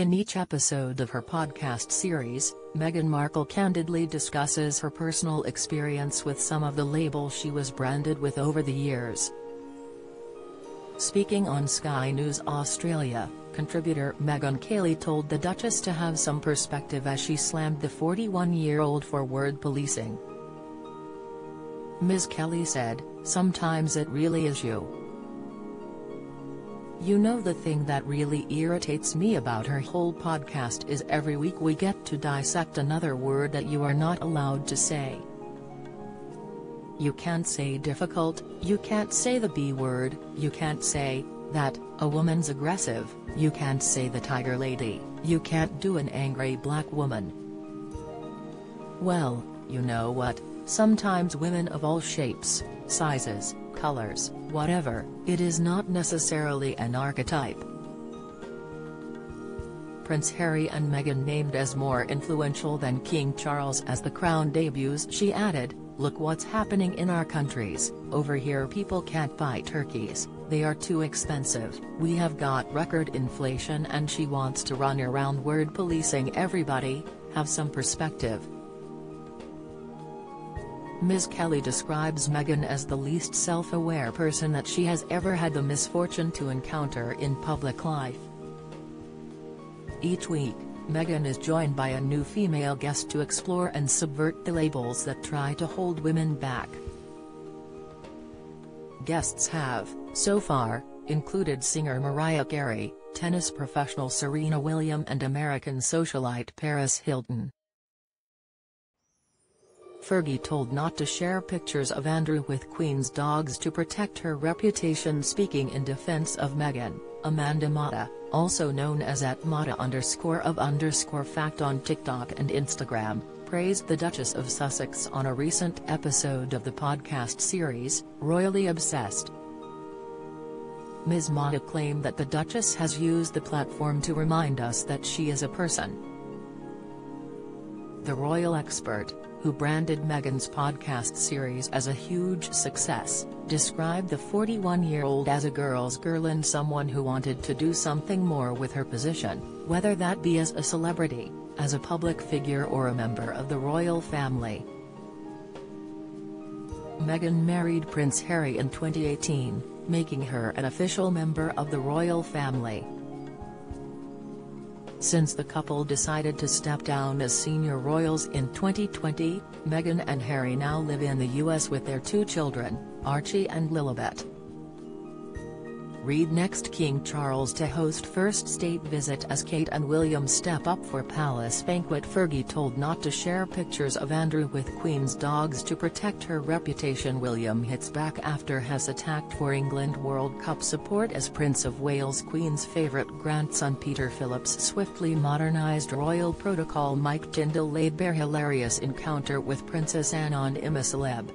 In each episode of her podcast series, Meghan Markle candidly discusses her personal experience with some of the labels she was branded with over the years. Speaking on Sky News Australia, contributor Megyn Kelly told the Duchess to have some perspective as she slammed the 41-year-old for word policing. Ms. Kelly said, Sometimes it really is you. You know the thing that really irritates me about her whole podcast is every week we get to dissect another word that you are not allowed to say. You can't say difficult, you can't say the B word, you can't say, that, a woman's aggressive, you can't say the tiger lady, you can't do an angry black woman. Well, you know what, sometimes women of all shapes, sizes, colors, whatever, it is not necessarily an archetype. Prince Harry and Meghan named as more influential than King Charles as the crown debuts she added, look what's happening in our countries, over here people can't buy turkeys, they are too expensive, we have got record inflation and she wants to run around word policing everybody, have some perspective, Ms. Kelly describes Meghan as the least self-aware person that she has ever had the misfortune to encounter in public life. Each week, Meghan is joined by a new female guest to explore and subvert the labels that try to hold women back. Guests have, so far, included singer Mariah Carey, tennis professional Serena Williams and American socialite Paris Hilton. Fergie told not to share pictures of Andrew with Queen's dogs to protect her reputation speaking in defense of Meghan, Amanda Matta, also known as at Matta underscore of underscore fact on TikTok and Instagram, praised the Duchess of Sussex on a recent episode of the podcast series, Royally Obsessed. Ms. Matta claimed that the Duchess has used the platform to remind us that she is a person. The royal expert, who branded Meghan's podcast series as a huge success, described the 41-year-old as a girl's girl and someone who wanted to do something more with her position, whether that be as a celebrity, as a public figure or a member of the royal family. Meghan married Prince Harry in 2018, making her an official member of the royal family. Since the couple decided to step down as senior royals in 2020, Meghan and Harry now live in the US with their two children, Archie and Lilibet. Read next King Charles to host first state visit as Kate and William step up for palace banquet. Fergie told not to share pictures of Andrew with Queen's dogs to protect her reputation. William hits back after has attacked for England World Cup support as Prince of Wales Queen's favourite grandson. Peter Phillips swiftly modernised royal protocol. Mike Tindall laid bare hilarious encounter with Princess Anne on I'm a Celeb.